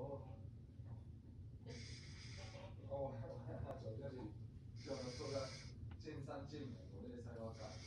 哦，哦，我我我我早是始做个精算，我那个细佬。